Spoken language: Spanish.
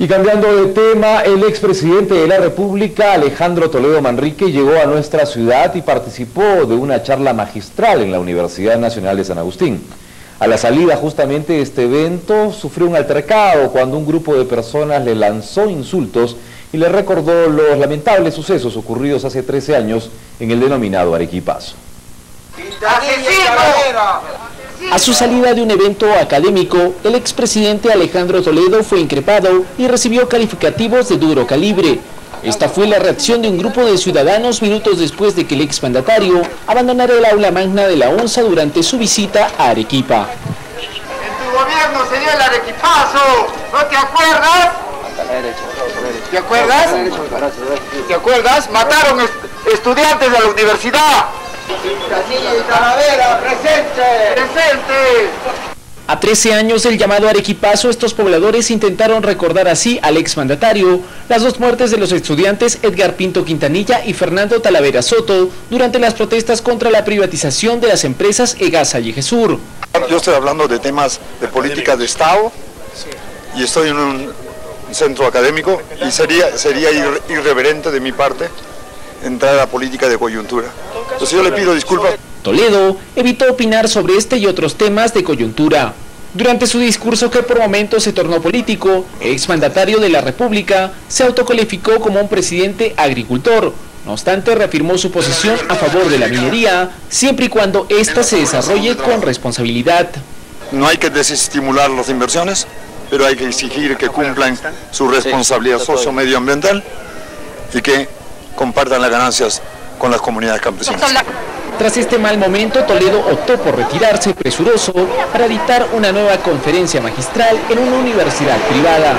Y cambiando de tema, el expresidente de la República, Alejandro Toledo Manrique, llegó a nuestra ciudad y participó de una charla magistral en la Universidad Nacional de San Agustín. A la salida justamente de este evento, sufrió un altercado cuando un grupo de personas le lanzó insultos y le recordó los lamentables sucesos ocurridos hace 13 años en el denominado Arequipazo. A su salida de un evento académico, el expresidente Alejandro Toledo fue increpado y recibió calificativos de duro calibre. Esta fue la reacción de un grupo de ciudadanos minutos después de que el exmandatario abandonara el aula magna de la ONSA durante su visita a Arequipa. En tu gobierno se dio el arequipazo, ¿no te acuerdas? ¿Te acuerdas? ¿Te acuerdas? Mataron estudiantes de la universidad. A 13 años del llamado Arequipazo, estos pobladores intentaron recordar así al exmandatario las dos muertes de los estudiantes Edgar Pinto Quintanilla y Fernando Talavera Soto durante las protestas contra la privatización de las empresas EGASA y Egesur. Yo estoy hablando de temas de política de Estado y estoy en un centro académico y sería, sería irreverente de mi parte entrar a la política de coyuntura. Entonces yo le pido disculpas. Toledo evitó opinar sobre este y otros temas de coyuntura. Durante su discurso que por momentos se tornó político, el exmandatario de la República se autocalificó como un presidente agricultor. No obstante, reafirmó su posición a favor de la minería, siempre y cuando ésta se desarrolle con responsabilidad. No hay que desestimular las inversiones, pero hay que exigir que cumplan su responsabilidad socio-medioambiental y que compartan las ganancias con las comunidades campesinas. Tras este mal momento, Toledo optó por retirarse presuroso para dictar una nueva conferencia magistral en una universidad privada.